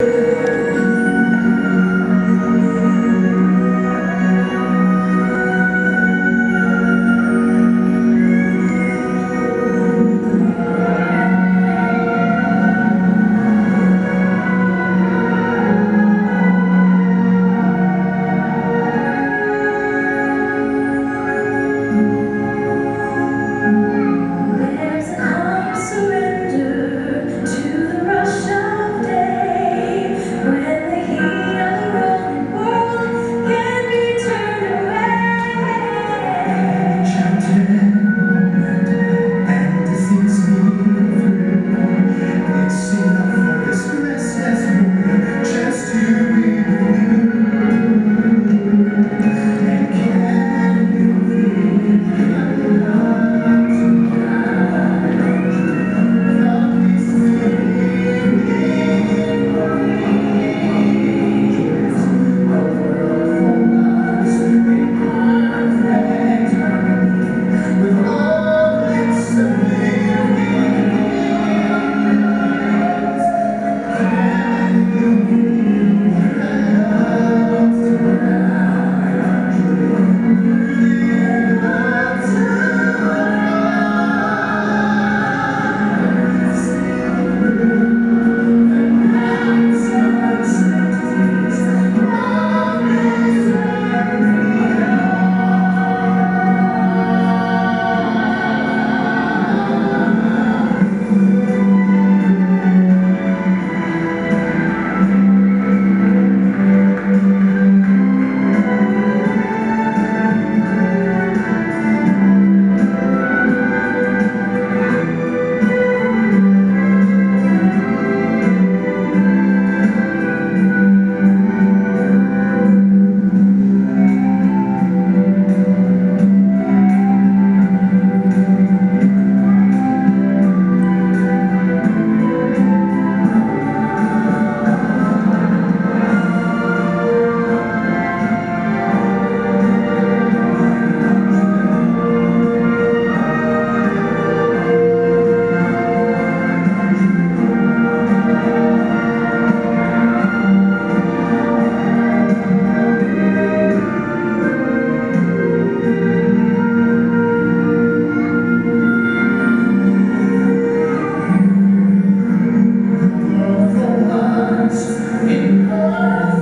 Música Amen.